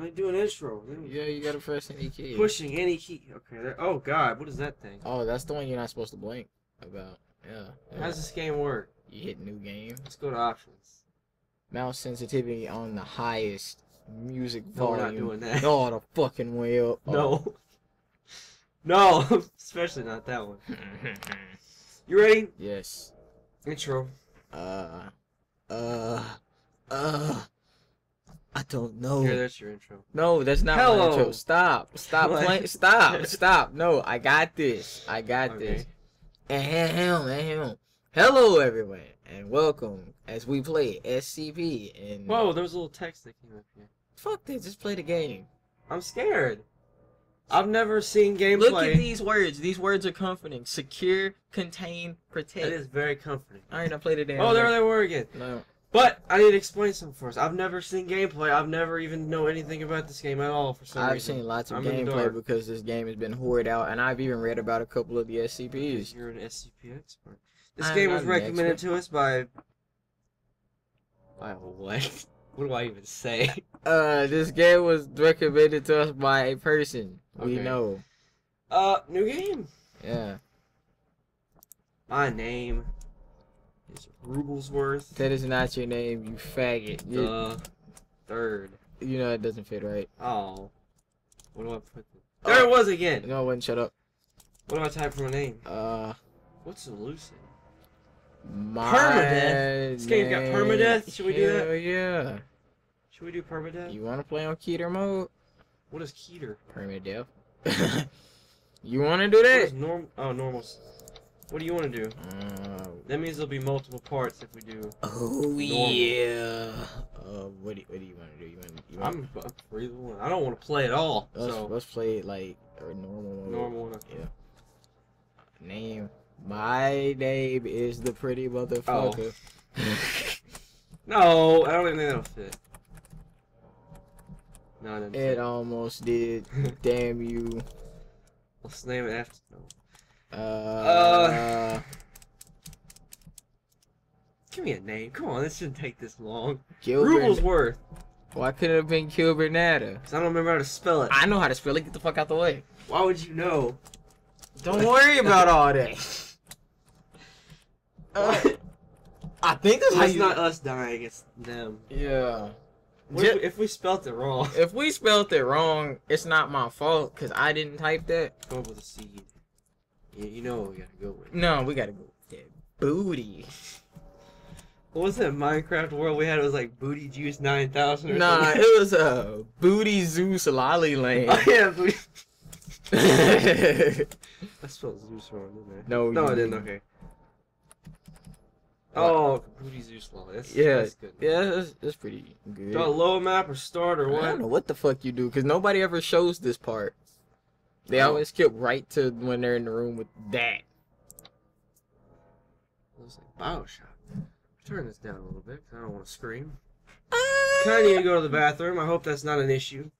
I do an intro. Yeah, you gotta press any key. Pushing any key. Okay. There, oh God, what is that thing? Oh, that's the one you're not supposed to blink about. Yeah. yeah. How does this game work? You hit new game. Let's go to options. Mouse sensitivity on the highest. Music No, we're volume. not doing that. All the fucking way up. No. No, especially not that one. You ready? yes. Intro. Uh. Uh. Uh. I don't know. Here, that's your intro. No, that's not my intro. Stop. Stop What? playing. Stop. Stop. No, I got this. I got Okay. this. Ahem, ahem. Hello, everyone, and welcome as we play SCP. And Whoa, there was a little text that came up here. fuck this. Just play the game. I'm scared. I've never seen gameplay. Look at these words. These words are comforting. Secure, contain, protect. That is very comforting. All right, now play the damn. Oh, there they were again. No. But I need to explain something first. I've never seen gameplay. I've never even know anything about this game at all for some I've reason. seen lots of I'm gameplay because this game has been hoarded out, and I've even read about a couple of the SCPs. You're an SCP expert. This I'm game was recommended to us by. By what? What do I even say? Uh, this game was recommended to us by a person we know. Uh, new game. Yeah, My name is Rublesworth. that is not your name, you faggot. You, The third. you know it doesn't fit right. Oh. What do I put? There it was again. No, I wouldn't shut up. What do I type for a name? Uh, What's elusive? my Permadeath? This game's got permadeath? Should we do that? Hell yeah. Should we do permadeath? You want to play on Keter mode? What is Keter? Permadeath. you want to do that? that? norm? Oh, normal. What do you want to do? Uh, That means there'll be multiple parts if we do. oh Normal. yeah. Uh, what do what do you want to do? You want you want I'm up for either one. I don't want to play at all. let's, So let's play it like a normal normal one. Yeah. Name. My name is the pretty motherfucker. Oh. No, I don't even think that'll fit. No, it it fit. almost did. Damn you. Let's name it after. No. Uh, Give me a name. Come on, this shouldn't take this long. Gilbert. Rublesworth. Why couldn't it have been Gilbert Nata? Cause I don't remember how to spell it. I know how to spell it. Get the fuck out the way. Why would you know? Don't worry about all that. Uh, I think that's you. not us dying. It's them. Yeah. What Ju- if, we, if we spelt it wrong? If we spelled it wrong, it's not my fault because I didn't type that. Go with a seed. You, you know what we gotta go with. No, we gotta go with that booty. What was that Minecraft world we had? It was like Booty Juice 9000 or Nah, something. it was a uh, booty Zeus lolly Oh land. yeah, Booty. I spelled Zeus wrong, didn't I? No, No, you I didn't. didn't. Okay. Oh, Booty Zeus Law. That's, Yeah, that's good. yeah, that's, that's pretty good. Do I low map or start or I don't know what the fuck you do because nobody ever shows this part. They Oh. always skip right to when they're in the room with that. It was like Bioshock. Turn this down a little bit because I don't want to scream. Ah! Kanye go to the bathroom. I hope that's not an issue.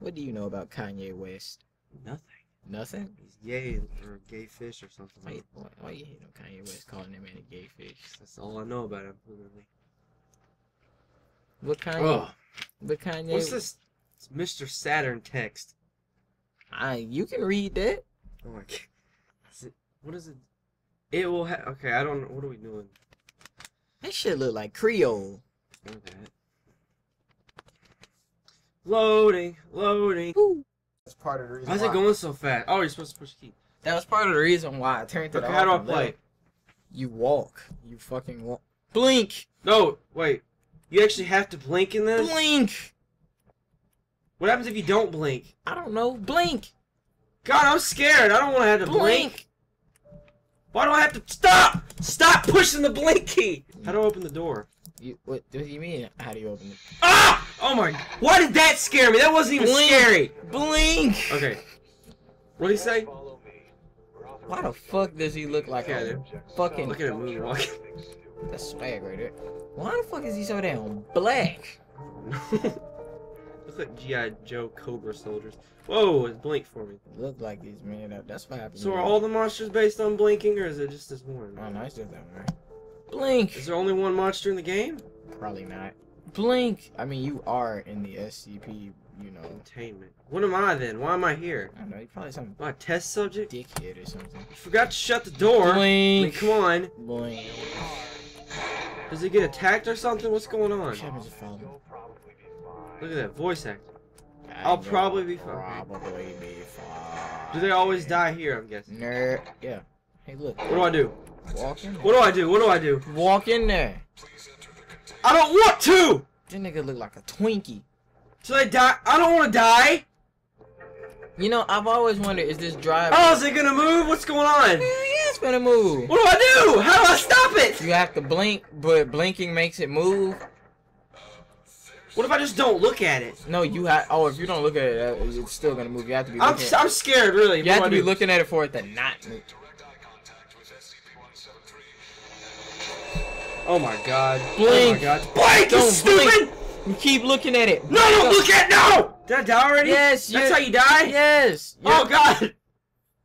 What do you know about Kanye West? Nothing. Nothing. He's gay or gay fish or something. Why, why, why you hate on Kanye West calling him a gay fish? That's all I know about him. Literally. But Kanye, Oh, but Kanye, what's this? It's Mr. Saturn text. I, you can read that. Oh my god. Is it, what is it? It will ha- Okay, I don't know. What are we doing? That shit look like Creole. Or that. Loading, loading. That's part of the reason. Why is it going so fast? Oh, you're supposed to push key. That was part of the reason why I turned to Okay, the. how do I play? left. You walk. You fucking walk. Blink. No, wait. You actually have to blink in this? Blink. What happens if you don't blink? I don't know. Blink. God, I'm scared. I don't want to have to blink. Blink. Why do I have to stop? Stop pushing the blink key. How do I open the door? You, what, what do you mean? How do you open it? Ah! Oh my! Why did that scare me? That wasn't even Blink. scary. Blink. Okay. What did he say? Why the fuck does he look like Yeah, a dude. fucking? Look at him moonwalking. That's swag right there. Why the fuck is he so damn black? Look like GI Joe Cobra soldiers. Whoa! It blinked for me. Look like these made up. That's what happened. So are all the monsters based on blinking, or is it just this one? Oh no, it's just that one. Blink. Is there only one monster in the game? Probably not. Blink. I mean, you are in the SCP. You know. Containment. What am I then? Why am I here? I don't know. You probably some My test subject? dickhead or something. You forgot to shut the door. I mean, Blink. come on. Blink. Does he get attacked or something? What's going on? Look at that voice act. I'll probably be fine. Probably be fine. Do they always die here? I'm guessing. Nerd. Yeah. Hey, look. What do I do? Walk in. There. What do I do? What do I do? Walk in there. I don't want to. This nigga look like a Twinkie. Should I die? I don't want to die. You know, I've always wondered, is this drive? Oh, is it gonna move? What's going on? It's gonna move. What do I do? How do I stop it? You have to blink, but blinking makes it move. What if I just don't look at it? No, you have. Oh, if you don't look at it, uh, it's still gonna move. You have to be. I'm, Looking I'm scared, really. you What have to be do? looking at it for it to not move. Oh my god. Blink. Oh my god. Blink, you Don't stupid! You keep looking at it. No, don't look at No! Did I die already? Yes, That's how you die? Yes. Oh god!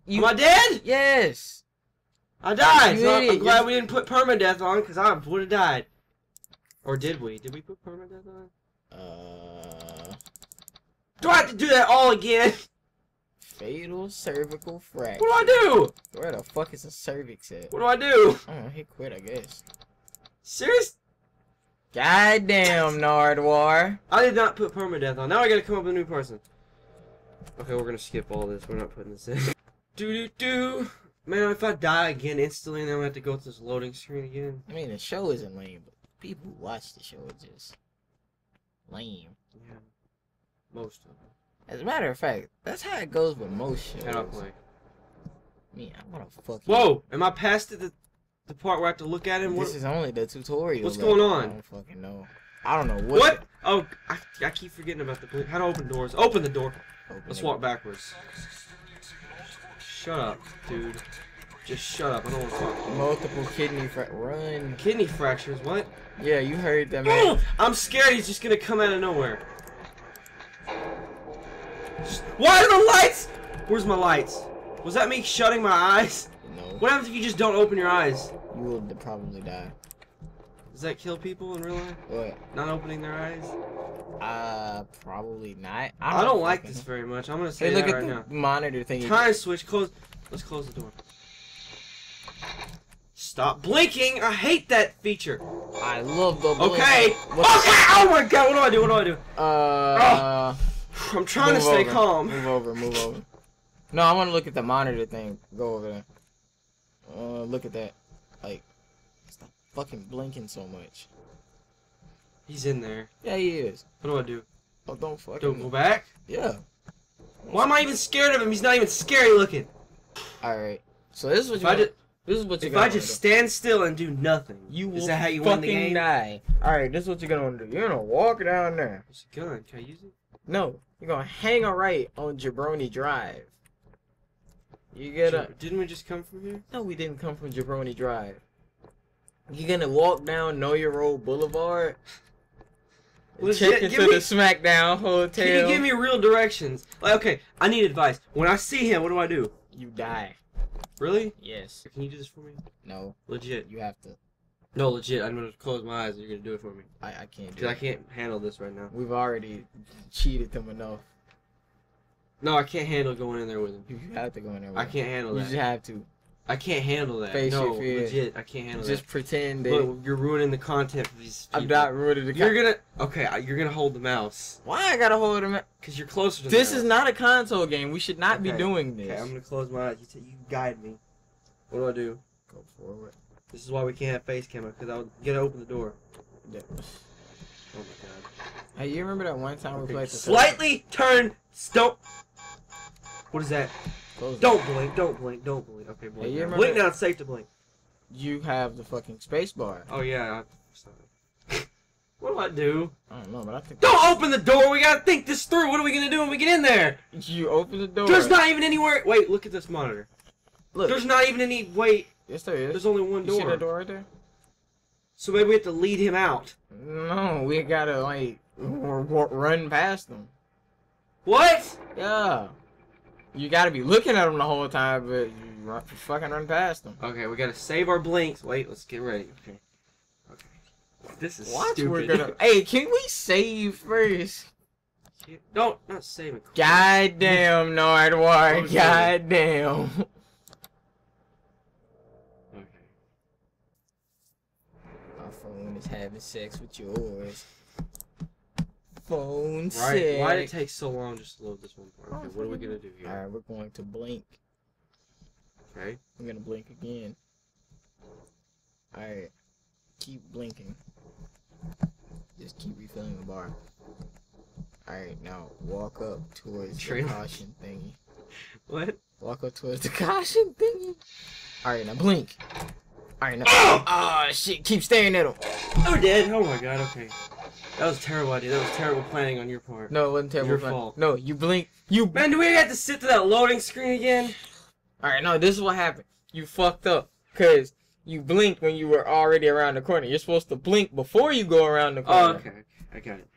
You, Am I dead? yes. I died. So I'm idiot, glad you're- we didn't put permadeath on because I would have died. Or did we? Did we put permadeath on? Uh, Do I have to do that all again? fatal cervical fracture. What do I do? Where the fuck is the cervix at? What do I do? Oh, he quit, I guess. Serious? Goddamn, Nardwar. I did not put permadeath on. Now I gotta come up with a new person. Okay, we're gonna skip all this. We're not putting this in. do do do. Man, if I die again instantly, then I'm gonna have to go through this loading screen again. I mean, the show isn't lame, but people who watch the show are just lame. Yeah. Most of them. As a matter of fact, that's how it goes with most shows. How play? Me, I wanna fuck you. Whoa! Am I past the the part where I have to look at him? This is only the tutorial. What's going on? I don't fucking know. I don't know what. What? Oh, I, I keep forgetting about the blink. How to open doors? Open the door. Open Let's it. walk backwards. Shut up, dude. Just shut up. I don't want to talk. Multiple kidney fra- run. Kidney fractures. What? Yeah, you heard that man. I'm scared he's just gonna come out of nowhere. Why are the lights? Where's my lights? Was that me shutting my eyes? no, What happens if you just don't open your eyes? you will probably die. Does that kill people in real life? What? Not opening their eyes? Uh, probably not. I don't like this very much. I'm gonna say Hey, look that at right the now. monitor thing. Time switch. Close. Let's close the door. Stop blinking. I hate that feature. I love the. blink. Okay. What's- Okay. Oh my god. What do I do? What do I do? Uh. I'm trying to stay over, calm. Move over. Move over. No, I want to look at the monitor thing. Go over there. Uh, look at that. Like, stop fucking blinking so much. He's in there. Yeah, he is. What do I do? Oh, don't fucking. Do I go back? Yeah. Why am I even scared of him? He's not even scary looking. All right. So this is what If you. I wanna- just, this is what you. if I just stand still and do nothing, You will is that how you fucking win the game? die. All right, this is what you're gonna do. You're gonna walk down there. There's a gun. Can I use it? No, you're gonna hang a right on Jabroni Drive. You get a. Didn't we just come from here? No, we didn't come from Jabroni Drive. You're gonna walk down Know Your Role Boulevard. check into the SmackDown Hotel. Can you give me real directions? Like, okay, I need advice. When I see him, what do I do? You die. Really? Yes. Can you do this for me? No, Legit. you have to. No, legit. I'm gonna close my eyes and you're gonna do it for me. I, I can't do Because I can't handle this right now. We've already cheated them enough. No, I can't handle going in there with him. You have to go in there. With I them. can't handle You that. You just have to. I can't handle that. Face no, legit. I can't handle that. Just pretend that. Look, you're ruining the content for these people. I'm not ruining the. You're gonna okay. You're gonna hold the mouse Why I gotta hold him? at- because you're closer to. This the is not a console game. We should not be doing this. Okay, I'm gonna close my eyes. You, you guide me. What do I do? Go forward. This is why we can't have face camera because I would get to open the door. Yeah. Oh my god. Hey, you remember that one time we played the Slightly turn. Don't. What is that? Close. Don't blink. Don't blink. Don't blink. Okay, blink. Hey, you now. blink now. It's safe to blink. You have the fucking space bar. Oh yeah. I... what do I do? I don't know, but I think Don't open the door. We gotta think this through. What are we gonna do when we get in there? you open the door. There's not even anywhere. Wait, look at this monitor. Look, There's not even any. Wait, yes there is. there's only one You see door. that door right there? So maybe we have to lead him out. No, we gotta like run past them. What? Yeah. You gotta be looking at them the whole time, but you run, fucking run past them. Okay, we gotta save our blinks. Wait, let's get ready. Okay. Okay. This is Watch, stupid. we're gonna. Hey, can we save first? No, not not saving. Goddamn, Nardwar. Okay. Oh, Goddamn. Okay. My phone is having sex with yours. Phone Right. sex. Why did it take so long just to load this one part? Okay, Oh, what are we gonna do here? Alright, we're going to blink. Okay. I'm gonna blink again. Alright. Keep blinking. Just keep refilling the bar. Alright, now walk up towards the caution thingy. What? Walk up towards the caution thingy. Alright, now blink. Alright, now. Oh! Ah, shit, keep staring at him. Oh, dead. Oh my god. Okay. That was a terrible idea. That was terrible planning on your part. No, it wasn't terrible. Your plan. fault. No, you blink. You. Man, do we have to sit through that loading screen again? Alright, no, this is what happened. You fucked up. Because you blinked when you were already around the corner. You're supposed to blink before you go around the corner. Oh, okay. I got it.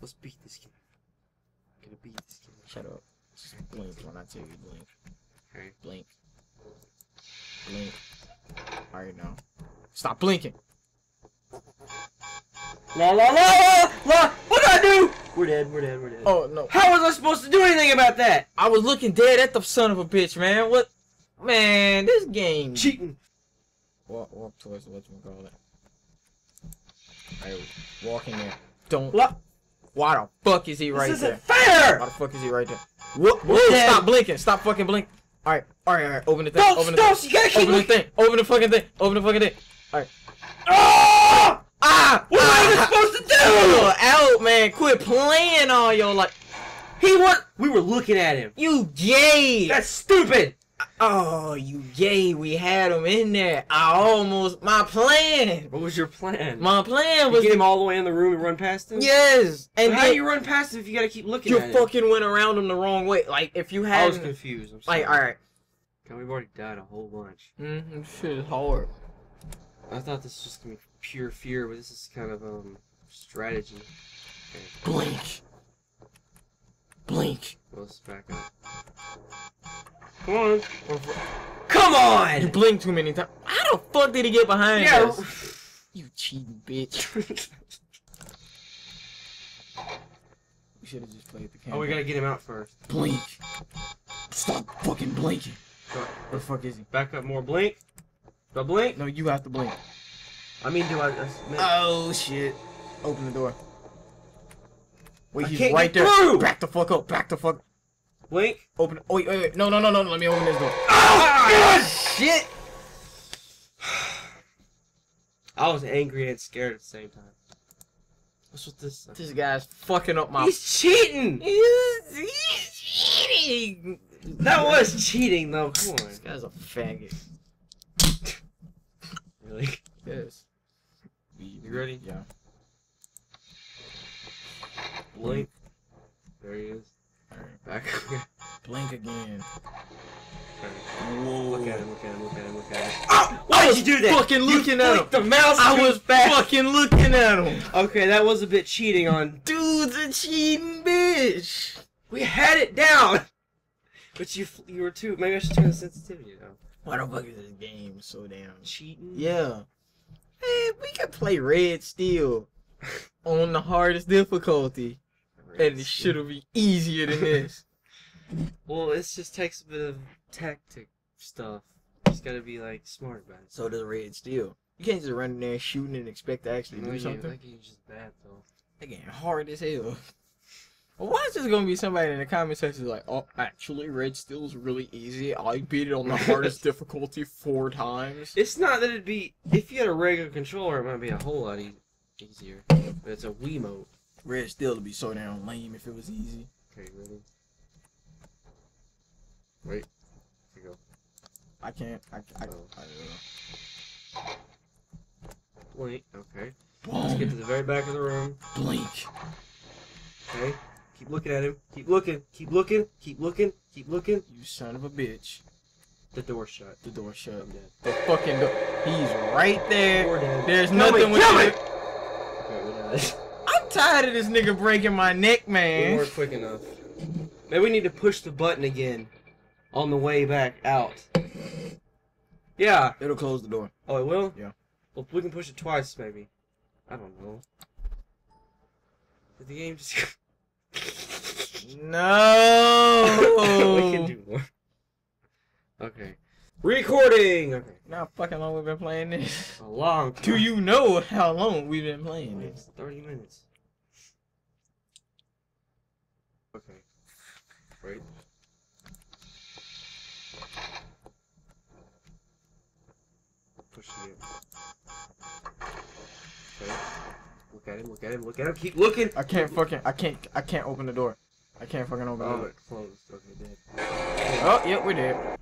Let's beat this game. I'm gonna beat this game. Shut up. Just blink when I tell you blink. Okay. Blink. Blink. Alright, now. Stop blinking. La la la la la! What did I do? We're dead. We're dead. We're dead. Oh, no. How was I supposed to do anything about that? I was looking dead at the son of a bitch, man. What? Man, this game. Cheating. Walk, walk towards what you call it. Alright, walk in there. Don't. La- Why the fuck is he right this there? isn't fair. Why the fuck is he right there? Whoa, We're dead. stop blinking. Stop fucking blinking. Alright, alright, alright. Open the thing. Don't, open the don't. thing. You gotta keep Open the thing. Open the fucking thing. Open the fucking thing. Ah! Ah! What am I even ah. supposed to do? Oh, out, man. Quit playing all your like. He what? We were looking at him. You gay. That's stupid. Oh, you gay. We had him in there. I almost. My plan. What was your plan? My plan You was. get him all the way in the room and run past him. Yes. And And how do you run past him if you gotta keep looking you at him? fucking went around him the wrong way. Like, if you had. I was confused. I'm sorry. Like, alright. God, we've already died a whole bunch. Mm-hmm. Shit is hard. I thought this was just gonna be pure fear, but this is kind of um strategy. Okay, Blink. Blink. well, let's back up. Come on. Come on! You blinked too many times. How the fuck did he get behind yeah. us? You cheating bitch. We should have just played the camera. oh, we gotta get him out first. blink. Stop fucking blinking. Go- Where the fuck is he? Back up more. Blink. Do I blink? No, you have to blink. I mean, do I? I meant- Oh shit! Open the door. Wait, I he's can't right get there. through! Back the fuck up. Back the fuck. blink. Open. Oh wait, wait, wait. No, no, no, no. Let me open this door. Ah, shit! I was angry and scared at the same time. What's with this? This guy's fucking up my. He's cheating. He's, he's cheating. That was cheating, though. Come on. This guy's a faggot. Really? Yes. You ready? Yeah. Blink. There he is. Alright. Back. Blink again. Whoa. Look at him, look at him, look at him, look at him. Ah! Oh! Why did you do that? fucking looking you at flicked the mouse I was fast. fucking looking at him. Okay, that was a bit cheating on. Dude's a cheating bitch. We had it down! But you you were too. Maybe I should turn the sensitivity down. Why the fuck is this game so damn? Cheating? Yeah. Man, we can play Red Steel on the hardest difficulty, and it should be easier than this. Well, it just takes a bit of tactic stuff. Just gotta be like smart about it. So does Red Steel. You can't just run in there shooting and expect to actually No, do something. that game's just bad though. That game hard as hell. Well, Why is there gonna be somebody in the comment section like, oh, actually, Red Steel is really easy. I beat it on the hardest difficulty four times. It's not that it'd be. If you had a regular controller, it might be a whole lot e- easier. But it's a Wiimote. Red Steel would be so damn lame if it was easy. Okay, ready? Wait. Here you go. I can't. I. I, Oh. I, Blink. Okay. uh, Let's get to the very back of the room. blink. Okay. Keep looking at him. Keep looking. Keep looking. Keep looking. Keep looking. You son of a bitch. The door shut. The door shut. I'm dead. The fucking door. He's right there. There's Kill nothing me, we kill! Okay. I'm tired of this nigga breaking my neck, We man. weren't quick enough. Maybe we need to push the button again on the way back out. Yeah. It'll close the door. Oh, it will? Yeah. Well, we can push it twice, maybe. I don't know. Did the game just? No. we can do more. Okay. Recording. Okay. Now fucking long we've been playing this. A long time. Do you know how long we've been playing this? It's Thirty minutes. Okay. Wait. Push it. Okay. Look at him. Look at him. Look at him. Keep looking. I can't fucking I can't I can't open the door. I can't fucking open the Oh, door. it closed. Okay, dead. Oh, yep, we're dead.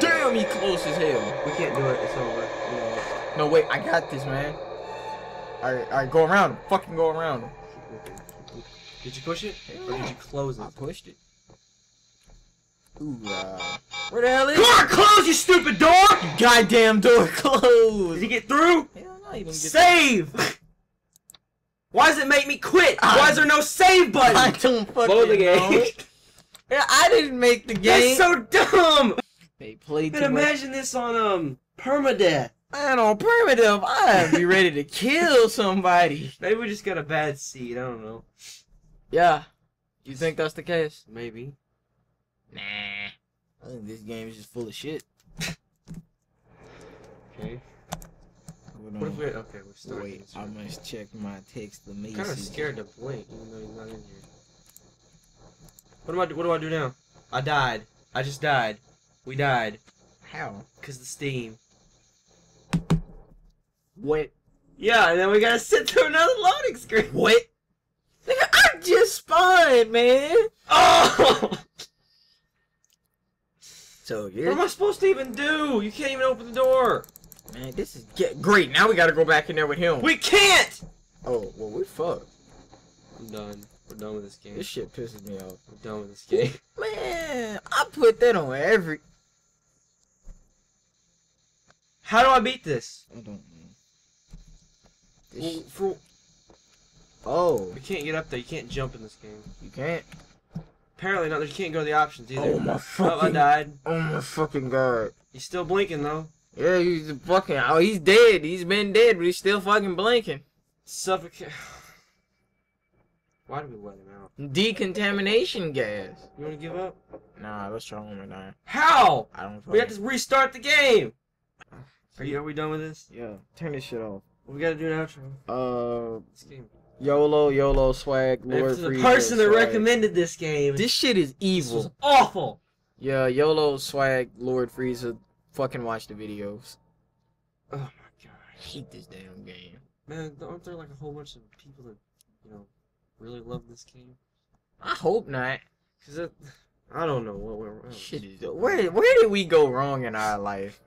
Damn, he close as hell. We can't do it. It's over. We. No, wait, I got this, man. Alright, alright, go around him. Fucking go around him. Keep looking. Keep looking. Did you push it? Or did you close it? I pushed it. Ooh, uh, where the hell is Come on, close, you stupid door! You goddamn door close! Did closed. you get through? Hell no, you didn't get Save! Why does it make me quit? Why is there no save button? I button? don't fucking Load the know. game. Yeah, I didn't make the game. That's so dumb! they played Man, too much. imagine this on um permadeath. Man, on primitive, I'd be ready to kill somebody. Maybe we just got a bad seed. I don't know. Yeah. You think that's the case? Maybe. Nah. I think this game is just full of shit. Okay. Hold What on. we? Okay, we're starting. Wait, this I right. must check my text I'm kind of scared to blink, even though he's not in here. What do I do? What do I do now? I died. I just died. We died How? because the steam. What? Yeah, and then we gotta sit through another loading screen. What? Nigga, I just spawned, man. Oh! So What you're What am I supposed to even do? You can't even open the door. Man. This is get great. Now we gotta go back in there with him. We can't. oh well, we fucked. I'm done. We're done with this game. This shit pisses me off. I'm done with this game. Man, I put that on every. How do I beat this? I don't know. This Well, for oh, we can't get up there. You can't jump in this game. you can't. Apparently not. You can't go to the options either. Oh my fucking... Oh, I fucking. died. Oh my fucking god. He's still blinking though. Yeah, he's fucking. Oh, he's dead. He's been dead, but he's still fucking blinking. Suffocate. Why do we let him out? Decontamination gas. You want to give up? Nah, let's try one more time. How? I don't. We have to restart the game. Are you? Are we done with this? Yeah, turn this shit off. We gotta do an outro. Uh, This game. YOLO, YOLO, swag, And Lord to the Freezer, person that swag. recommended this game, This shit is this was evil. awful. Yeah, YOLO, swag, Lord Freezer. Fucking watch the videos. Oh my god, I hate this damn game. man! Aren't there like a whole bunch of people that you know really love this game? I hope not. Cause it, I don't know what went wrong. Shit is where where did we go wrong in our life?